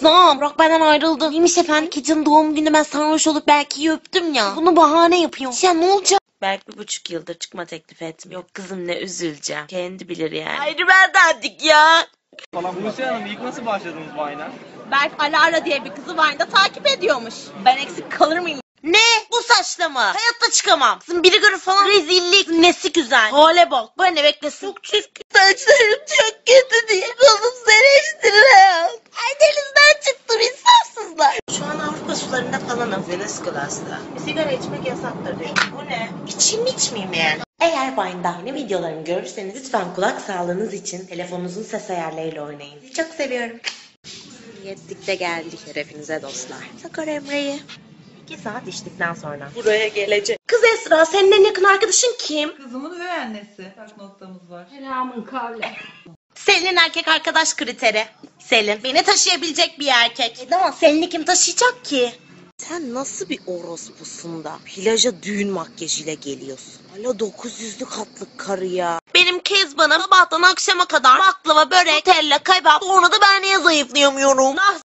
Kızım Burak benden ayrıldı. Neymiş efendim? Keçinin doğum günü ben sarhoş olup Berke'yi öptüm ya. Bunu bahane yapıyor. Ya ne olacak? Belki bir buçuk yıldır çıkma teklif etmiyor. Yok kızım ne üzüleceğim. Kendi bilir yani. Ayrı ben derdik ya. Buse Hanım ilk nasıl başladınız Vine'a? Berk Alara diye bir kızı Vine'da takip ediyormuş. Ben eksik kalır mıyım? Ne? Bu saçla mı? Hayatta çıkamam. Kızım biri görür falan. Rezillik. Nesi güzel. Hale bak. Bana ne beklesin. Çok çirkin. Saçlarım falanım. Venezuela'da. Bir sigara içmek yasaktır diyor. Bu ne? İçeyim mi içmeyeyim yani? Eğer Vine'da yeni videolarımı görürseniz lütfen kulak sağlığınız için telefonunuzun ses ayarlarıyla oynayın. Sizi çok seviyorum. Yettik de geldik şerefinize dostlar. Sakar Emre'yi. İki saat içtikten sonra. Buraya gelecek. Kız Esra senin en yakın arkadaşın kim? Kızımın üvey annesi. Tak noktamız var. Selin erkek arkadaş kriteri. Selin. Beni taşıyabilecek bir erkek. E ama Selin'i kim taşıyacak ki? Sen nasıl bir orospusun da plaja düğün makyajıyla geliyorsun? Hala 900'lü katlık karı ya. Benim Kezban'a sabahtan akşama kadar baklava, börek, tella, kebap. Sonra da ben niye zayıflayamıyorum? Ah